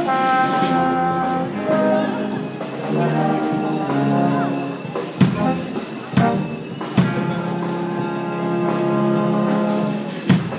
Bye-bye.